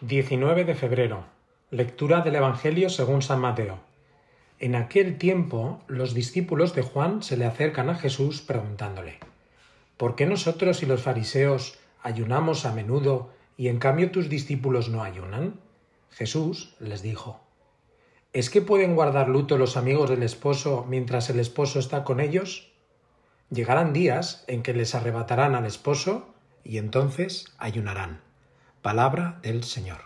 19 de febrero. Lectura del Evangelio según San Mateo. En aquel tiempo los discípulos de Juan se le acercan a Jesús preguntándole, ¿por qué nosotros y los fariseos ayunamos a menudo y en cambio tus discípulos no ayunan? Jesús les dijo, ¿es que pueden guardar luto los amigos del esposo mientras el esposo está con ellos? Llegarán días en que les arrebatarán al esposo y entonces ayunarán. Palabra del Señor.